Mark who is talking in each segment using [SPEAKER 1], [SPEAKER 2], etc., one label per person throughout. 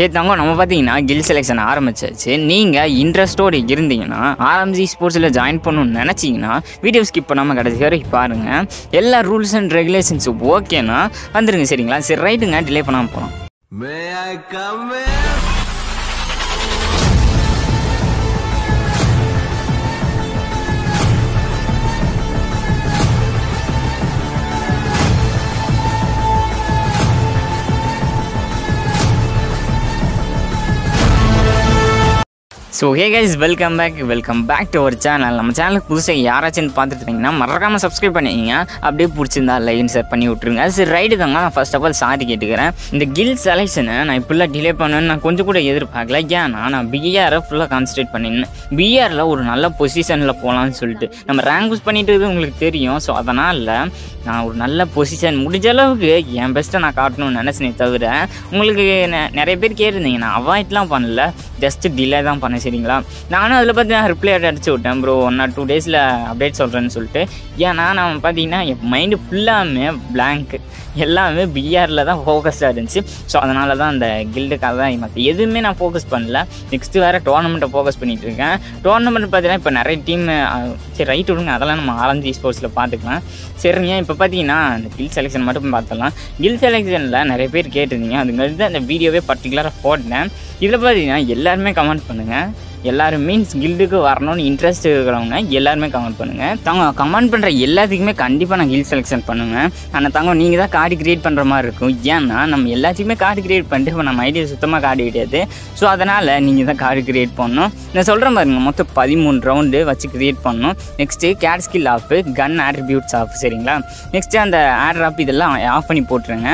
[SPEAKER 1] ஹே நம்ம பார்த்தீங்கன்னா kill selection ஆரம்பிச்சாச்சு. நீங்கள் இன்ட்ரெஸ்டோடு இருந்தீங்கன்னா ஆர்எம்ஜி ஸ்போர்ட்ஸில் ஜாயின் பண்ணணும்னு நினச்சிங்கன்னா வீடியோ ஸ்கிப் பண்ணாமல் கடைசி வரைக்கும் பாருங்கள் எல்லா ரூல்ஸ் அண்ட் ரெகுலேஷன்ஸ் ஓகேனா வந்துருங்க சரிங்களா? சரி ரைட்டுங்க டிலே பண்ணாமல் போகலாம் so hey guys welcome back welcome back to our channel நம்ம சேனலுக்கு புதுசாக யாராச்சும் பார்த்துட்டு இருந்தீங்கன்னா மறக்காமல் சப்ஸ்கிரைப் பண்ணிக்கிங்க. அப்படியே பிடிச்சிருந்தா லைக் ஷேர் பண்ணி விட்ருங்க சரி ரைடு தாங்க. நான் ஃபர்ஸ்ட் ஆஃப் ஆல் சாரி கேட்டுக்கிறேன். இந்த கில் செலெக்ஷனை நான் இப்படிலாம் டிலே பண்ணுவேன்னு நான் கொஞ்சம் கூட எதிர்பார்க்கல. ஏன்னா நான் பிஆரை ஃபுல்லாக கான்சன்ட்ரேட் பண்ணியிருந்தேன் பிஆரில் ஒரு நல்ல பொசிஷனில் போகலான்னு சொல்லிட்டு. நம்ம ரேங்க் யூஸ் பண்ணிட்டு இருக்கிறது உங்களுக்கு தெரியும். ஸோ அதனால் நான் ஒரு நல்ல பொசிஷன் முடிஞ்ச அளவுக்கு என் பெஸ்ட்டை நான் காட்டணும்னு நினச்சினே தவிர உங்களுக்கு நெ- நிறைய பேர் கேட்டிருந்தீங்க. நான் அவாய்ட்லாம் பண்ணல. ஜஸ்ட் டிலே தான் பண்ணேன் சரிங்களா? நானும் அதில் பார்த்தீங்கன்னா ரிப்ளை அடிச்சு விட்டேன் ப்ரோ ஒன் ஆர் டூ டேஸில் அப்டேட் சொல்கிறேன்னு சொல்லிட்டு. ஏன்னா நான் பார்த்தீங்கன்னா என் மைண்டு ஃபுல்லாமே பிளாங்க் எல்லாமே பிஆரில் தான் ஃபோக்கஸ்டாக இருந்துச்சு. ஸோ அதனால தான் அந்த கில்டுக்காக தான் மற்ற எதுவுமே நான் ஃபோக்கஸ் பண்ணல. நெக்ஸ்ட்டு வேறு டோர்னமெண்ட்டை ஃபோக்கஸ் பண்ணிகிட்டு இருக்கேன். டோர்னமெண்ட் பார்த்தீங்கன்னா இப்போ நிறைய டீம் சரி ரைட் விடுங்க. அதெல்லாம் நம்ம ஆரஞ்சு ஸ்போர்ட்ஸில் பார்த்துக்கலாம் சரிங்க இப்போ பார்த்தீங்கன்னா அந்த கில் செலெக்ஷன் மட்டும் பார்த்துடலாம் கில் செலெக்ஷனில் நிறைய பேர் கேட்டிருந்தீங்க. அதுங்கிறது அந்த வீடியோவே பர்டிகுலராக போட்டேன். இதில் பார்த்தீங்கன்னா எல்லாருமே கமெண்ட் பண்ணுங்கள் எல்லாரும் மீன்ஸ் கில்டுக்கு வரணும்னு இன்ட்ரெஸ்ட் இருக்கிறவங்க எல்லாருமே கமெண்ட் பண்ணுங்கள் தாங்க கமெண்ட் பண்ணுற எல்லாத்துக்குமே கண்டிப்பாக நான் கில் செலெக்ஷன் பண்ணுவேன் ஆனால் தாங்க நீங்கள் தான் கார்டு கிரியேட் பண்ணுற மாதிரி இருக்கும். ஏன்னா நம்ம எல்லாத்துக்குமே கார்டு கிரியேட் பண்ணிட்டு இப்போ நம்ம ஐடியா சுத்தமாக கார்டு கிடையாது. ஸோ அதனால் நீங்கள் தான் கார்டு கிரியேட் பண்ணணும். நான் சொல்கிறேன் பாருங்க மொத்தம் பதிமூணு ரவுண்டு வச்சு கிரியேட் பண்ணணும். Next get skill of gun attributes off சரிங்களா? நெக்ஸ்ட்டு அந்த ஆட் ஆப் இதெல்லாம் ஆஃப் பண்ணி போட்டுருங்க.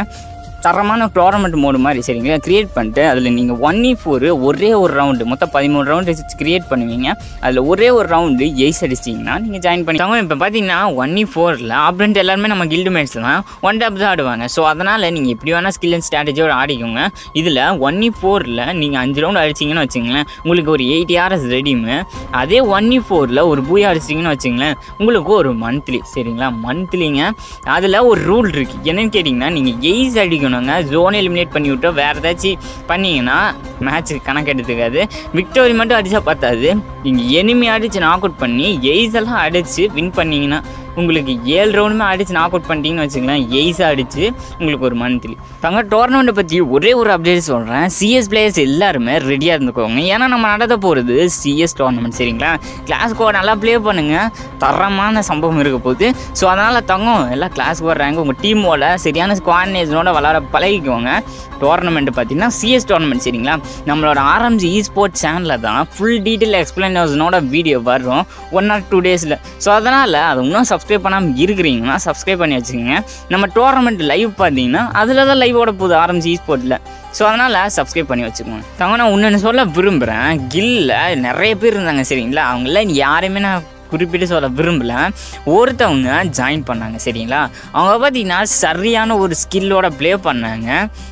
[SPEAKER 1] தரமான டோர்னமெண்ட் மோடு மாதிரி சரிங்களா? கிரியேட் பண்ணிட்டு அதில் நீங்கள் ஒன் இ e ஃபோர் ஒரே ஒரு ரவுண்டு மொத்தம் பதிமூணு ரவுண்டு கிரியேட் பண்ணுவீங்க. அதில் ஒரே ஒரு ரவுண்டு எய்ஸ் அடிச்சிட்டிங்கன்னா நீங்கள் ஜாயின் பண்ணிட்டாங்க இப்போ பார்த்தீங்கன்னா ஒன் இ e ஃபோரில் அப்படின்ட்டு எல்லாருமே நம்ம கில்டு மேட்ஸ் தான். ஒன் டப் தான் ஆடுவாங்க. ஸோ அதனால் நீங்கள் எப்படி வேணால் ஸ்கில் அண்ட் ஸ்ட்ராட்டஜியோட ஆடிக்கோங்க. இதில் ஒன் இ e ஃபோரில் நீங்கள் அஞ்சு ரவுண்டு அடிச்சிங்கன்னு வச்சுங்களேன். உங்களுக்கு ஒரு எயிட் ஆர்எஸ் ரெடிமு அதே ஒன் இ ஃபோரில் ஒரு பூயா அடிச்சிங்கன்னு வச்சுங்களேன். உங்களுக்கு ஒரு மந்த்லி சரிங்களா? மந்த்லிங்க அதில் ஒரு ரூல் இருக்குது என்னென்னு கேட்டிங்கன்னா நீங்கள் எய்ஸ் அடிக்கணுங்க ஜோன் எலிமினேட் பண்ணி விட்டோ வேறு ஏதாச்சும் பண்ணிங்கன்னா மேட்ச் கணக்கு எடுத்துக்காது. விக்டோரி மட்டும் அடித்தா பார்த்தாது நீங்கள் எனிமி அடித்து நாக் அவுட் பண்ணி எய்ஸெல்லாம் அடித்து வின் பண்ணிங்கன்னா உங்களுக்கு ஏழு ரவுண்டுமே அடித்து நாக் அவுட் பண்ணிட்டீங்கன்னு வச்சுக்கலாம் எய்ஸாக அடித்து உங்களுக்கு ஒரு மந்த்லி தங்க டோர்னமெண்ட்டை பற்றி ஒரே ஒரு அப்டேட் சொல்கிறேன் சிஎஸ் பிளேயர்ஸ் எல்லாருமே ரெடியாக இருந்துக்கோங்க. ஏன்னா நம்ம நடத்த போகிறது சிஎஸ் டோர்னமெண்ட் சரிங்களா? கிளாஸ்கோ நல்லா ப்ளே பண்ணுங்கள் தரமான சம்பவம் இருக்க போகுது. ஸோ அதனால் தங்கம் எல்லாம் கிளாஸ் கோட் ரேங்க் உங்கள் டீமோட சரியான கோஆர்டினேஷனோட விளாட பழகிக்கோங்க. டோர்னமெண்ட் பார்த்தீங்கன்னா சிஎஸ் டோர்னமெண்ட் சரிங்களா? நம்மளோட ஆர்எம்ஜி இ ஸ்போர்ட்ஸ் சேனலில் தான் ஃபுல் டீட்டெயில் எக்ஸ்பிளனேஷனோட வீடியோ வரும். ஒன் ஆர் டூ டேஸில் ஸோ அதனால் அது இன்னும் சப்ஸ்கிரைப் பண்ணாமல் இருக்கிறீங்கன்னா சப்ஸ்கிரைப் பண்ணி வச்சுக்கோங்க. நம்ம டோர்னமெண்ட் லைவ் பார்த்தீங்கன்னா அதில் தான் லைவோட போகுது ஆரம்பிச்சு ஸ்போர்ட்டில் ஸோ அதனால் சப்ஸ்கிரைப் பண்ணி வச்சுக்கோங்க. தங்க நான் ஒன்று சொல்ல விரும்புகிறேன் கில்ல நிறைய பேர் இருந்தாங்க சரிங்களா? அவங்கள யாரையுமே நான் குறிப்பிட்டு சொல்ல விரும்பல. ஒருத்தவங்க ஜாயின் பண்ணாங்க சரிங்களா? அவங்க பார்த்தீங்கன்னா சரியான ஒரு ஸ்கில்லோட ப்ளே பண்ணாங்க.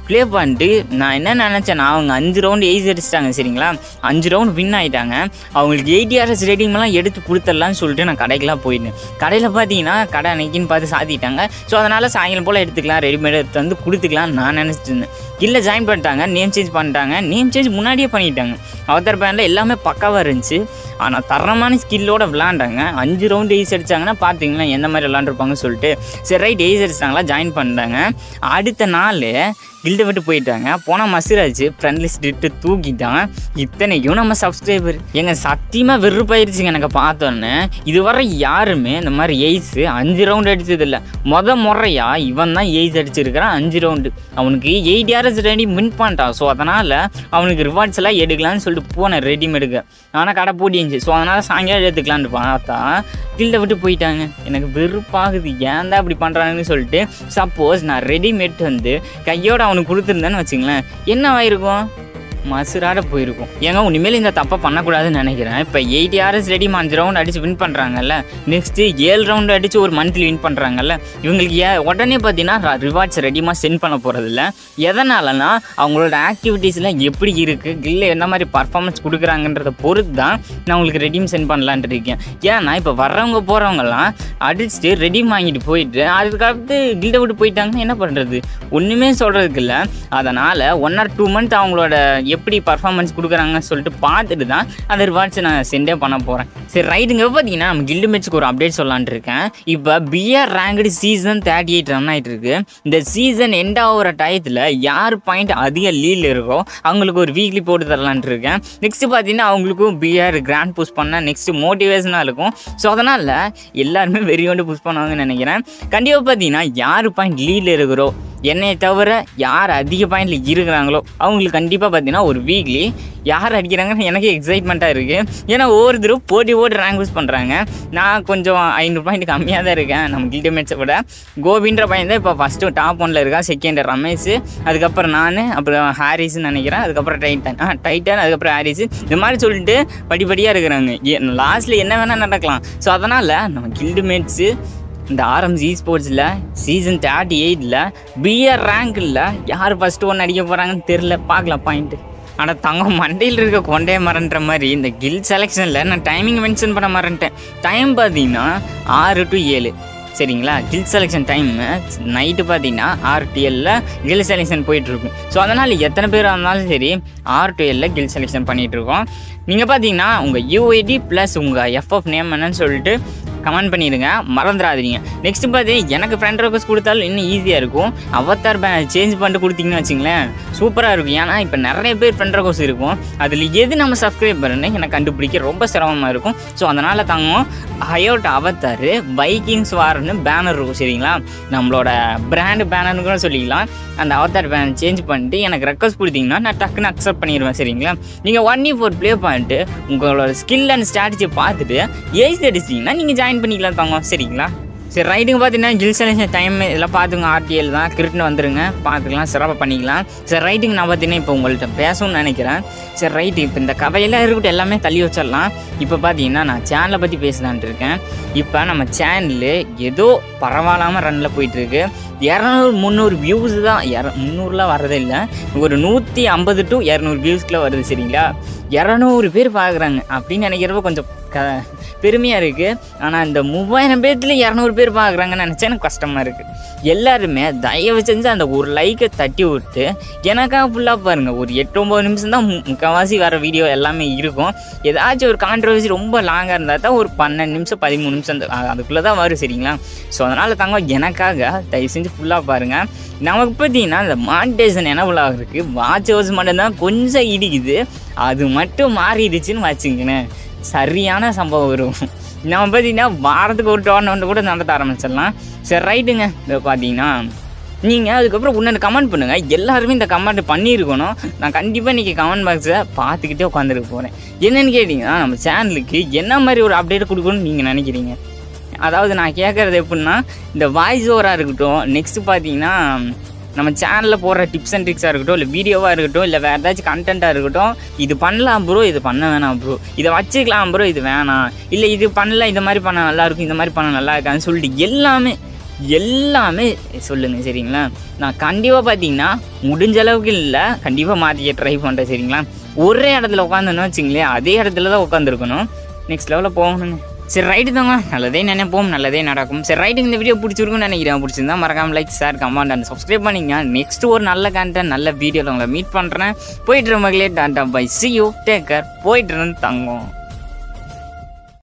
[SPEAKER 1] ப்ளே பண்ணிட்டு நான் என்ன நினச்சேன்னா அவங்க அஞ்சு ரவுண்டு எய்தி அடிச்சிட்டாங்க சரிங்களா? அஞ்சு ரவுண்டு வின் ஆகிட்டாங்க அவங்களுக்கு எயிட்டிஆர்எஸ் ரேட்டிங்லாம் எடுத்து கொடுத்துடலான்னு சொல்லிட்டு நான் கடைக்கெலாம் போயிருந்தேன் கடையில் பார்த்தீங்கன்னா கடை அன்னைக்குன்னு பார்த்து சாத்திட்டாங்க. ஸோ அதனால் சாயங்காலம் போல் எடுத்துக்கலாம் ரெடிமேட் எடுத்து வந்து கொடுத்துக்கலாம் நான் நினச்சிட்டு இருந்தேன். இல்லை ஜாயின் பண்ணிட்டாங்க நேம் சேஞ்ச் பண்ணிட்டாங்க. நேம் சேஞ்ச் முன்னாடியே பண்ணிட்டாங்க. அவதார் பேனில் எல்லாமே பக்காவாக இருந்துச்சு. ஆனால் தரமான ஸ்கில்லோட விளாண்டாங்க அஞ்சு ரவுண்டு எய்ஸ் அடித்தாங்கன்னா பார்த்தீங்களா எந்த மாதிரி விளாண்டுருப்பாங்கன்னு சொல்லிட்டு. சரி ரைட் எய்ஸ் அடிச்சிட்டாங்களா ஜாயின் பண்ணிட்டாங்க. அடுத்த நாள் கில்டை விட்டு போயிட்டாங்க. போனால் மசிராஜ் ஃப்ரெண்ட் லிஸ்ட் இட்டு தூக்கிட்டான். இத்தனைக்கும் நம்ம சப்ஸ்கிரைபர் எங்க சத்தியமாக வெறுப்பாயிருச்சுங்க எனக்கு பார்த்தோன்னே. இதுவரை யாருமே இந்த மாதிரி எய்ஸு அஞ்சு ரவுண்டு அடிச்சதில்ல. மொத முறையா இவன் தான் எய்ஸ் அடிச்சிருக்கிறான் அஞ்சு ரவுண்டு அவனுக்கு எயிட் ஆர்எஸ் ரெடி வின் பண்ணிட்டான் ஸோ அதனால் அவனுக்கு ரிவார்ட்ஸ் எல்லாம் எடுக்கலாம்னு சொல்லிட்டு போனேன் ரெடிமேடுக்கு ஆனால் கடை பூட்டி இருந்துச்சு. ஸோ அதனால் சாயங்காலம் எடுத்துக்கலான்னு பார்த்தா கில்டை விட்டு போயிட்டாங்க. எனக்கு வெறுப்பாகுது. ஏன் தான் இப்படி பண்ணுறாங்கன்னு சொல்லிட்டு சப்போஸ் நான் ரெடிமேட் வந்து கையோட அவனுக்கு கொடுத்துருந்தேன்னு வச்சுங்களேன். என்ன ஆயிருக்கும் மசுராட போயிருக்கும். ஏங்க இனிமேல் இந்த தப்பை பண்ணக்கூடாதுன்னு நினைக்கிறேன். இப்போ எயிட்டி ஆர்எஸ் ரெடி அஞ்சு ரவுண்ட் அடிச்சு வின் பண்ணுறாங்கல்ல நெக்ஸ்ட்டு ஏழு ரவுண்ட் அடிச்சு ஒரு மந்த்லி வின் பண்ணுறாங்கல்ல இவங்களுக்கு ஏ உடனே பார்த்தீங்கன்னா ரிவார்ட்ஸ் ரெடிமாக சென்ட் பண்ண போகிறதில்ல எதனாலனா அவங்களோட ஆக்டிவிட்டீஸ்லாம் எப்படி இருக்குது இல்லை என்ன மாதிரி பர்ஃபார்மன்ஸ் கொடுக்குறாங்கன்றத பொறுத்து தான் நான் உங்களுக்கு ரெடியும் சென்ட் பண்ணலான்ட்டு இருக்கேன். ஏன்னா இப்போ வர்றவங்க போகிறவங்கலாம் அடிச்சுட்டு ரெடியும் வாங்கிட்டு போயிட்டு அதுக்கடுத்து கில்டை விட்டு போயிட்டாங்கன்னா என்ன பண்ணுறது ஒன்றுமே சொல்கிறதுக்கு இல்லை. அதனால் ஒன் ஆர் டூ மந்த் அவங்களோட எப்படி பர்ஃபார்மன்ஸ் கொடுக்குறாங்கன்னு சொல்லிட்டு பார்த்துட்டு தான் அந்த ரிவார்ட்ஸ் நான் சென்டே பண்ண போகிறேன் சரி ரைட்டுங்க பார்த்தீங்கன்னா நம்ம கில்டு மேட்ச்க்கு ஒரு அப்டேட் சொல்லலான்ட்டு இருக்கேன். இப்போ BR ranked season thirty eight run ஆகிட்டு இருக்கு. இந்த சீசன் எண்ட் ஆகிற டயத்தில் யார் பாயிண்ட் அதிக லீல் இருக்கோ அவங்களுக்கு ஒரு வீக்லி போட்டு தரலான் இருக்கேன். நெக்ஸ்ட்டு பார்த்தீங்கன்னா அவங்களுக்கும் பிஆர் கிராண்ட் புஷ் பண்ணால் நெக்ஸ்ட்டு மோட்டிவேஷனாக இருக்கும். ஸோ அதனால் எல்லாருமே வெறியோண்டு புஷ் பண்ணுவாங்கன்னு நினைக்கிறேன். கண்டிப்பாக பார்த்தீங்கன்னா யார் பாயிண்ட் லீல் இருக்கிறோ என்னை தவிர யார் அதிக பாயிண்டில் இருக்கிறாங்களோ அவங்களுக்கு கண்டிப்பாக பார்த்தீங்கன்னா ஒரு வீக்லி யார் அடிக்கிறாங்கன்னு எனக்கு எக்ஸைட்மெண்ட்டாக இருக்குது ஏன்னா ஒவ்வொருத்தரும் போட்டி போட்டு ரேங்க் யூஸ் பண்ணுறாங்க நான் கொஞ்சம் ஐநூறு பாயிண்ட் கம்மியாக தான் இருக்கேன். நம்ம கில்டிமேட்ஸை விட. கோபின்ற பையன் தான் இப்போ ஃபஸ்ட்டு டாப் ஒனில் இருக்கான் செகண்ட் ரமேஷ். அதுக்கப்புறம் நான் அப்புறம் ஹாரிஸ்ன்னு நினைக்கிறேன். அதுக்கப்புறம் டைட்டன். ஆ டைட்டன் அதுக்கப்புறம் ஹாரிஸ். இந்த மாதிரி சொல்லிட்டு படிப்படியாக இருக்கிறாங்க. லாஸ்ட்டில் என்ன வேணால் நடக்கலாம். ஸோ அதனால் நம்ம கில்டு மேட்ஸு இந்த ஆர்எம்ஜி ஸ்போர்ட்ஸில் சீசன் தேர்ட்டி எயிட்டில் பிஆர் ரேங்கில் யார் ஃபஸ்ட்டு ஒன்று அடிக்க போகிறாங்கன்னு தெரில பார்க்கலாம் பாயிண்ட்டு ஆனால் தங்க மண்டையில் இருக்க கொண்டே மறன்ற மாதிரி இந்த கில் செலெக்ஷனில் நான் டைமிங் மென்ஷன் பண்ண மறந்துட்டேன். டைம் பார்த்தீங்கன்னா ஆறு டு ஏழு. சரிங்களா? கில் செலெக்ஷன் டைம் நைட்டு பார்த்தீங்கன்னா ஆறு டுஎல்ல கில் செலெக்ஷன் போயிட்டுருக்கும். ஸோ அதனால் எத்தனை பேர் இருந்தாலும் சரி ஆறு டுஎல்ல கில் செலெக்ஷன் பண்ணிகிட்ருக்கோம் நீங்கள் பார்த்தீங்கன்னா உங்கள் யூஐடி ப்ளஸ் உங்கள் எஃப்எஃப் நேம் என்னன்னு சொல்லிட்டு கமெண்ட் பண்ணிடுங்க மறந்துடாதீங்க. நெக்ஸ்ட் பார்த்து எனக்கு ஃப்ரெண்ட் ரெக்வஸ்ட் கொடுத்தாலும் இன்னும் ஈஸியாக இருக்கும். அவத்தார் பே சேஞ்ச் பண்ணிட்டு கொடுத்தீங்கன்னு வச்சுங்களேன் சூப்பராக இருக்கும். ஏன்னா இப்போ நிறைய பேர் ஃப்ரெண்ட் ரெக்வஸ்ட் இருக்கும். அதில் எது நம்ம சப்ஸ்கிரைப் பண்ணு எனக்கு கண்டுபிடிக்க ரொம்ப சிரமமாக இருக்கும். ஸோ அதனால் தாங்கும் ஹயோட் அவத்தார் பைக்கிங்ஸ் வார்னு பேனர் இருக்கும் சரிங்களா? நம்மளோட பிராண்டு பேனர்னு கூட சொல்லிக்கலாம். அந்த அவத்தார் பேனர் சேஞ்ச் பண்ணிட்டு எனக்கு ரெக்வஸ்ட் கொடுத்தீங்கன்னா நான் டக்குன்னு அக்செப்ட் பண்ணிடுவேன் சரிங்களா? நீங்கள் ஒன் இ ஃபோர் ப்ளே பண்ணிட்டு உங்களோட ஸ்கில் அண்ட் ஸ்ட்ராட்டஜி பார்த்துட்டு ஏஜ் அடிச்சிங்கன்னா நீங்கள் ஜாயின் பண்ணிக்கலாம் தாங்க சரிங்களா? சரி ரைடுங்க பார்த்தீங்கன்னா ஜில் செலெக்ஷன் டைம் இதெல்லாம் பார்த்துங்க ஆர்டிஎல் தான். கிரிட்னு வந்துருங்க. பார்த்துக்கலாம் சிறப்பாக பண்ணிக்கலாம். சரி ரைட்டுங்க நான் பார்த்தீங்கன்னா இப்போ உங்கள்கிட்ட பேசணும்னு நினைக்கிறேன். சரி ரைட்டு இப்போ இந்த கதையெல்லாம் இருக்கட்டும் எல்லாமே தள்ளி வச்சிடலாம். இப்போ பார்த்தீங்கன்னா நான் சேனலை பற்றி பேசலான்ட்டு இருக்கேன். இப்போ நம்ம சேனல் ஏதோ பரவாயில்லாமல் ரன்னில் போயிட்டுருக்கு. இரநூறு முந்நூறு வியூஸ் தான். இர முந்நூறுலாம் வரதே இல்லை. ஒரு நூற்றி ஐம்பது டு இரநூறு வியூஸ்க்குள்ளே வருது சரிங்களா? இரநூறு பேர் பார்க்குறாங்க அப்படின்னு நினைக்கிறப்ப கொஞ்சம் க பெருமையாக இருக்குது ஆனால் இந்த மூவாயிரம் பேர்த்துல இரநூறு பேர் பார்க்குறாங்கன்னு நினச்சா எனக்கு கஷ்டமாக இருக்குது எல்லாருமே தயவு செஞ்சு அந்த ஒரு லைக்கை தட்டி விட்டு எனக்காக ஃபுல்லாக பாருங்கள் ஒரு எட்டு ஒம்பது நிமிஷம் தான் முக்கால்வாசி வர வீடியோ எல்லாமே இருக்கும். ஏதாச்சும் ஒரு கான்ட்ரவர்சி ரொம்ப லாங்காக இருந்தால் தான் ஒரு பன்னெண்டு நிமிஷம் பதிமூணு நிமிஷம் அந்த- அதுக்குள்ளே தான் வரும் சரிங்களா? ஸோ அதனால் தாங்க எனக்காக தயவு செஞ்சு ஃபுல்லாக பாருங்கள் நமக்கு பார்த்தீங்கன்னா இந்த மானிட்டேஷன் என்ன இருக்குது வாட்ச் ஹவர்ஸ் மட்டும்தான் கொஞ்சம் இடிக்குது. அது மட்டும் மாறிடுச்சுன்னு வச்சுங்களேன் சரியான சம்பவம் வரும். நம்ம பார்த்தீங்கன்னா வாரத்துக்கு ஒரு டோர்னமெண்ட் கூட நடத்த ஆரம்பிச்சிடலாம். சரி ரைட்டுங்க இதை பார்த்தீங்கன்னா நீங்கள் அதுக்கப்புறம் உன்ன கமெண்ட் பண்ணுங்கள் எல்லாருமே இந்த கமெண்ட் பண்ணியிருக்கணும். நான் கண்டிப்பாக இன்றைக்கி கமெண்ட் பாக்ஸை பார்த்துக்கிட்டே உட்காந்துருக்க போகிறேன் என்னென்னு கேட்டிங்கன்னா நம்ம சேனலுக்கு என்ன மாதிரி ஒரு அப்டேட் கொடுக்கணும்னு நீங்கள் நினைக்கிறீங்க? அதாவது நான் கேட்குறது எப்படின்னா இந்த வாய்ஸ் ஓவராக இருக்கட்டும் நெக்ஸ்ட்டு பார்த்தீங்கன்னா நம்ம சேனலில் போடுற டிப்ஸ் அண்ட் ட்ரிக்ஸாக இருக்கட்டும் இல்லை வீடியோவாக இருக்கட்டும் இல்லை வேறு ஏதாச்சும் கண்டென்ட்டாக இருக்கட்டும் இது பண்ணலாம் ப்ரோ இது பண்ண வேணாம் ப்ரோ இதை வச்சுக்கலாம் ப்ரோ இது வேணாம். இல்லை இது பண்ணல இந்த மாதிரி பண்ண நல்லாயிருக்கும் இந்த மாதிரி பண்ண நல்லா இருக்கான்னு சொல்லிட்டு எல்லாமே எல்லாமே சொல்லுங்கள் சரிங்களா? நான் கண்டிப்பாக பார்த்தீங்கன்னா முடிஞ்ச அளவுக்கு இல்லை கண்டிப்பாக மாற்றிக்க ட்ரை பண்ணுறேன் சரிங்களா? ஒரே இடத்துல உட்காந்துன்னு வச்சுங்களேன் அதே இடத்துல தான் உட்காந்துருக்கணும் நெக்ஸ்ட் லெவலில் போகணுங்க. சரி ரைட்டு தாங்க. நல்லதே நினைப்போம் நல்லதே நடக்கும். சரி ரைட்டு இந்த வீடியோ பிடிச்சிருக்குன்னு நினைக்கிறேன். பிடிச்சிருந்தா மறக்காம like sir comment and subscribe பண்ணிங்க நெக்ஸ்ட் ஒரு நல்ல கண்டென்ட் நல்ல வீடியோவில் உங்களை மீட் பண்ணுறேன் போயிட்டு மகளே tata bye see you take care போயிட்டு இருந்து தங்கும்.